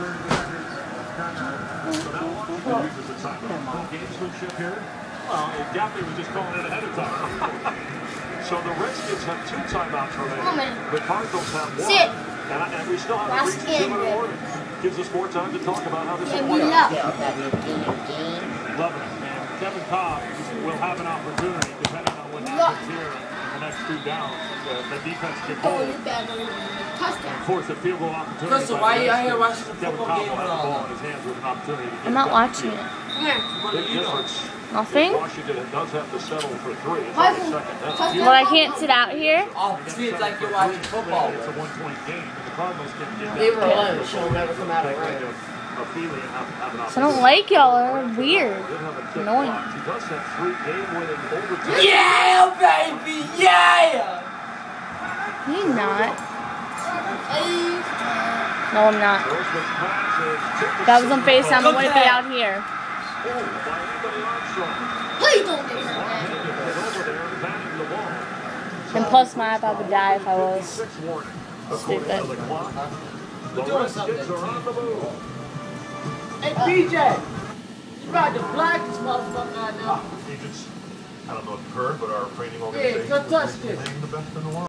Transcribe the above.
So now Washington uses the timeout. Gamesmanship here. Well, Gaffney was just calling it ahead of time. so the Redskins have two timeouts remaining. The Cardinals have one. Sit. And, and we still have Last reached game, two in Gives us more time to talk about how this Yeah, will we play love. out. Love it. And Kevin Kolb will have an opportunity, depending on what Love. happens here in the next two downs. The, uh, the defense can Oh, hold. you touchdown. Force a field goal opportunity. Crystal, by why the are you out here watching the football Kolb game will the ball in his hands with an opportunity to get I'm not watching it. Come here. What do Big difference. Nothing? Washington does have to settle for three. It's only second down. Well, I can't sit out here. Oh, see, it's like you're watching football. It's a one-point game, but the Cardinals can get Leave her down. alone. She'll never come out of Take her. a- a feeling and have- have So I don't like y'all. Are weird. Did have a Annoying. blocked. He does have three game-winning overtime. Yeah, baby, yeah! You not. No, I'm not. Grossman's pass is tipped If I was on FaceTime, I Look wouldn't be out here. Oh, by Anthony Armstrong. Please don't get hurt. One-handed over there batting the ball. And plus, my iPad would die if I was. 56 warning. According to Stupid. the clock. The doing Redskins something. are on the. Hey, PJ, you ride the blackest motherfucker I know. Agents, I don't know if you heard, but our training Yeah, organization go touch is this. the best in the world.